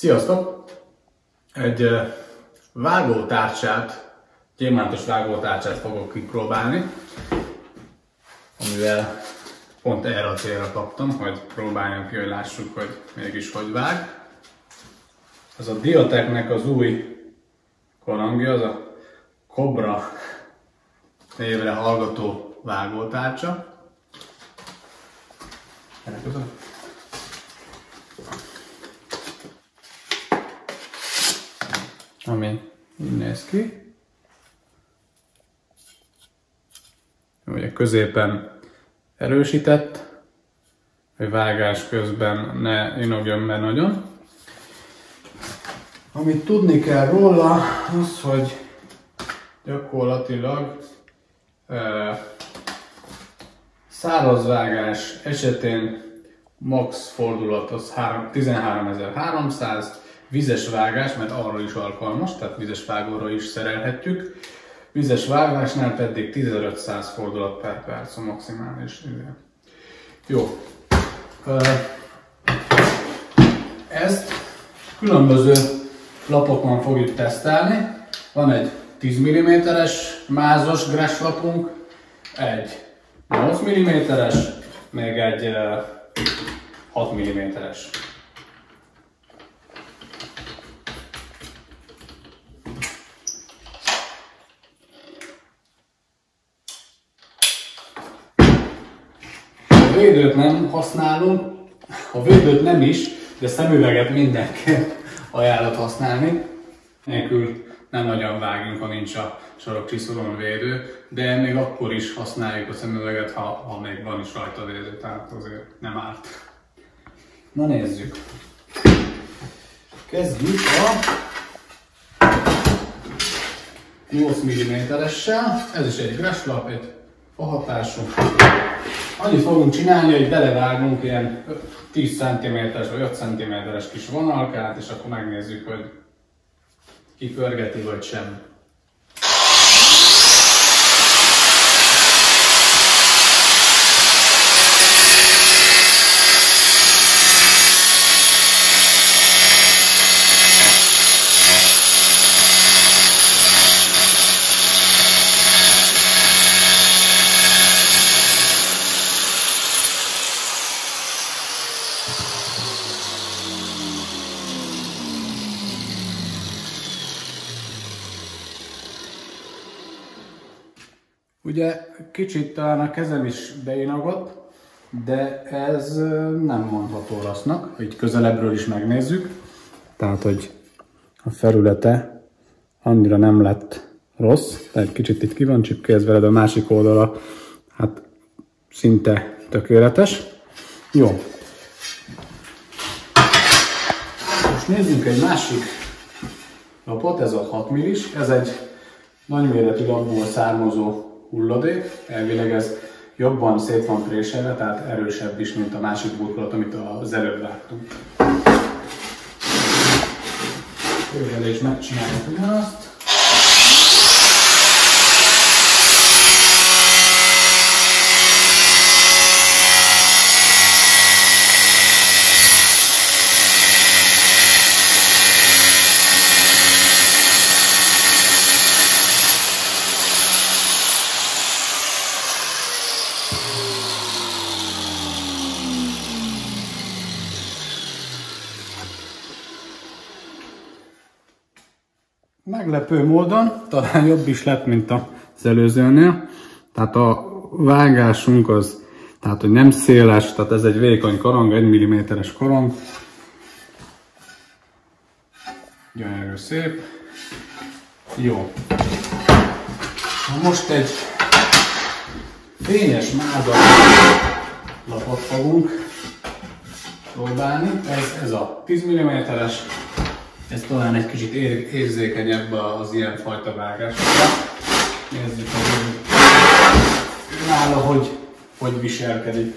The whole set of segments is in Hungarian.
Sziasztok! Egy vágótárcsát, gyémántos vágótárcsát fogok kipróbálni, amivel pont erre a célra kaptam, hogy próbáljam ki, hogy lássuk, hogy mégis hogy vág. Ez a Diateknek az új korongja, az a Cobra névre hallgató vágótárcsa. Ennek az a ami így néz ki. Ugye középen erősített, hogy vágás közben ne inogjon be nagyon. Amit tudni kell róla, az, hogy gyakorlatilag e, száraz vágás esetén max fordulat az 13.300, vizes vágás, mert arra is alkalmas, tehát vizes vágóra is szerelhetjük. Vizes vágásnál pedig 1500 fordulat per perc a maximális. Jó. Ezt különböző lapokon fogjuk tesztelni. Van egy 10 mm-es mázos grass lapunk, egy 8 mm-es, még egy 6 mm-es. Védőt nem használunk, a védőt nem is, de szemüveget mindenki ajánlott használni. Nélkül nem nagyon vágunk, ha nincs a sarokcsiszoron védő, de még akkor is használjuk a szemüveget, ha, ha még van is rajta védő, tehát azért nem árt. Na nézzük. Kezdjük a 8 mm-essel, ez is egy graslap, egy fahatású. Annyit fogunk csinálni, hogy belevágunk ilyen 10 cm-es vagy 5 cm-es kis vonalkát, és akkor megnézzük, hogy kipörgeti vagy sem. Ugye kicsit talán a kezem is beinagott, de ez nem mondható rossznak, hogy közelebbről is megnézzük. Tehát, hogy a felülete annyira nem lett rossz, tehát kicsit itt ki van csipkézve, a másik oldala hát szinte tökéletes. Jó. Most nézzünk egy másik lapot, ez a 6 millis, ez egy nagyméretű lapból származó hulladék. Elvileg ez jobban szét van préselve, tehát erősebb is, mint a másik burkolat, amit az előbb vágtunk. Ővel is megcsináljuk ugyanazt. Meglepő módon talán jobb is lett, mint az előzőnél. Tehát a vágásunk az, tehát hogy nem széles, tehát ez egy vékony korong, 1 mm-es korong. Gyönyörű szép. Jó. Most egy fényes mázat lapot fogunk próbálni. Ez, ez a 10 mm-es ez talán egy kicsit ér, érzékenyebb az ilyen fajta vágásokra. Nézzük, hogy nála hogy, hogy viselkedik.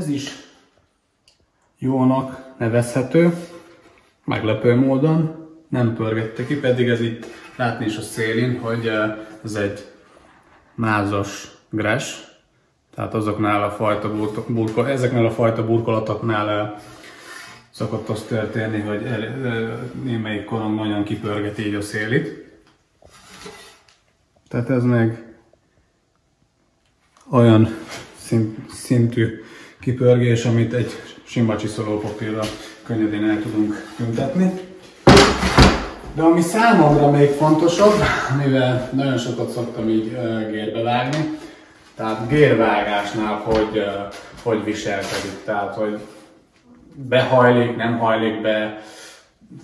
Ez is jónak nevezhető, meglepő módon nem pörgette ki, pedig ez itt látni is a szélén, hogy eh, ez egy mázas gres, tehát azoknál a fajta burkol, ezeknél a fajta burkolatoknál eh, szokott az történni, hogy el, eh, némelyik korong nagyon kipörgeti így a szélit. Tehát ez meg olyan szintű kipörgés, amit egy sima csiszolópapírra könnyedén el tudunk tüntetni. De ami számomra még fontosabb, mivel nagyon sokat szoktam így gérbe vágni, tehát gérvágásnál hogy, hogy viselkedik, tehát hogy behajlik, nem hajlik be,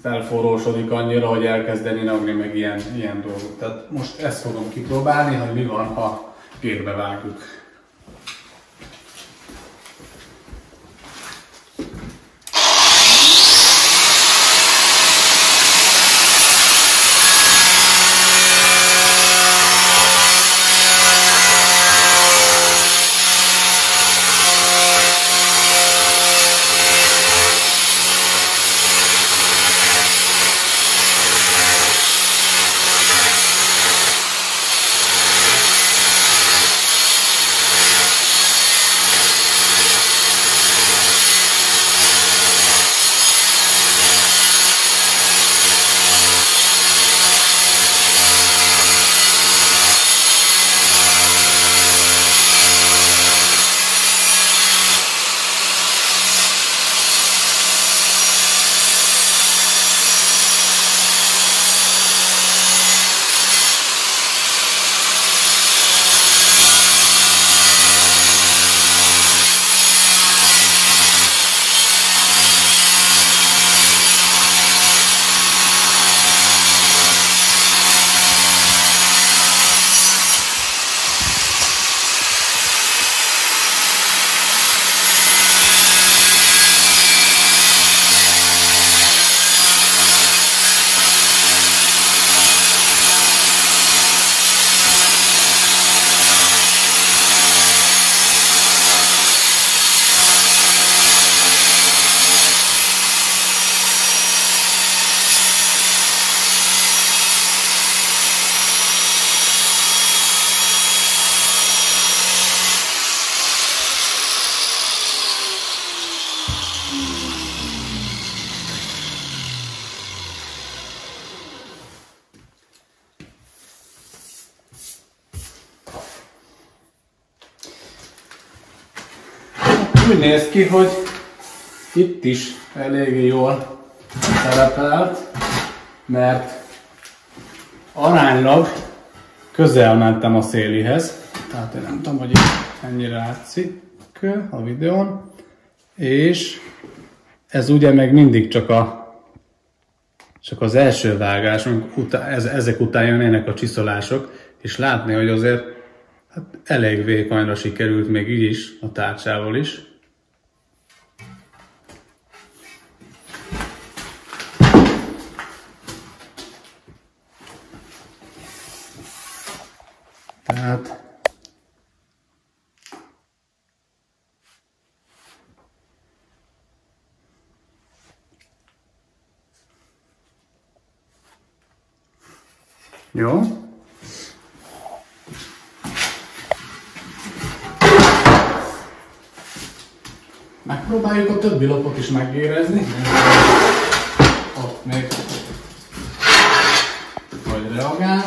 felforrósodik annyira, hogy elkezdeni nagni, meg ilyen, ilyen dolgok. Tehát most ezt fogom kipróbálni, hogy mi van, ha gérbe vágjuk. Úgy néz ki, hogy itt is eléggé jól szerepelt, mert aránylag közel mentem a szélihez, tehát én nem tudom, hogy ennyire látszik a videón, és ez ugye meg mindig csak a csak az első vágás, ez, ezek után jönnének a csiszolások, és látni, hogy azért hát elég vékonyra sikerült még így is, a tárcsával is. Jó. Megpróbáljuk a többi lopot is megérezni. Ott még hogy reagál.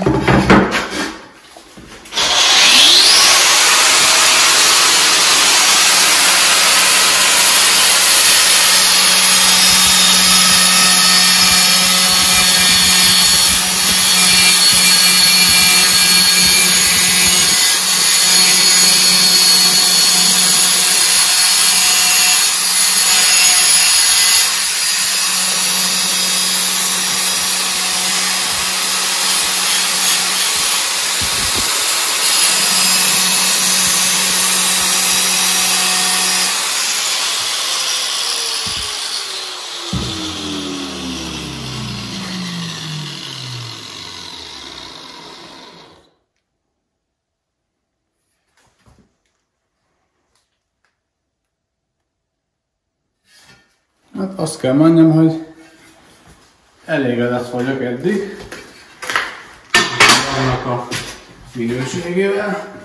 Hát azt kell mondjam, hogy elégedett vagyok eddig. Annak a minőségével.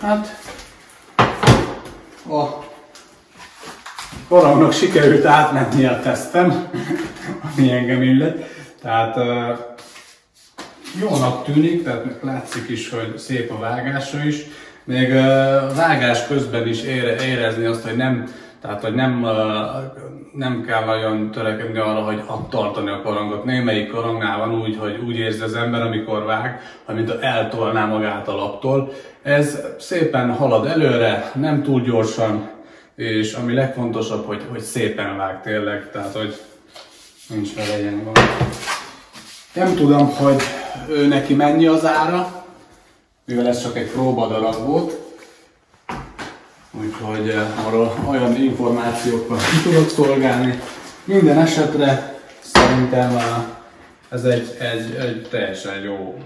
Hát a korongnak sikerült átmenni a tesztem, ami engem illet. Tehát jónak tűnik, tehát látszik is, hogy szép a vágása is. Még uh, vágás közben is ére, érezni azt, hogy nem, tehát, hogy nem, nem kell nagyon törekedni arra, hogy tartani a korongot. Némelyik korongnál van úgy, hogy úgy érzi az ember, amikor vág, hogy mint eltolná magát a laptól. Ez szépen halad előre, nem túl gyorsan, és ami legfontosabb, hogy, hogy szépen vág tényleg, tehát hogy nincs vele ilyen van. Nem tudom, hogy ő neki mennyi az ára, mivel ez csak egy próbadarab volt, úgyhogy eh, arról olyan információkkal ki tudok szolgálni. Minden esetre szerintem eh, ez egy, egy, egy teljesen jó,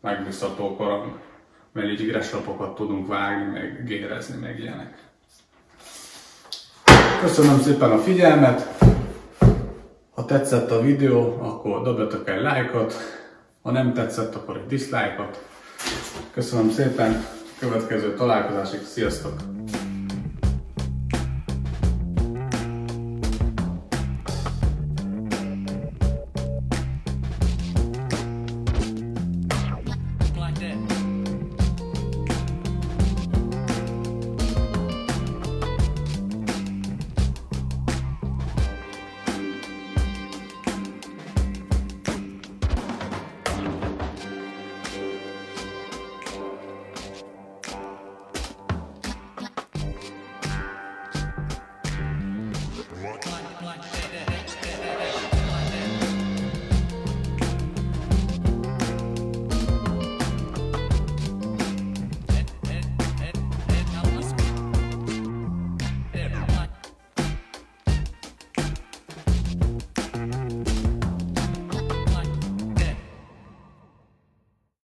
megbízható korong mert így üres tudunk vágni, meg gérezni, meg ilyenek. Köszönöm szépen a figyelmet! Ha tetszett a videó, akkor dobjatok egy lájkot, ha nem tetszett, akkor egy diszlájkot. Köszönöm szépen, következő találkozásig, sziasztok!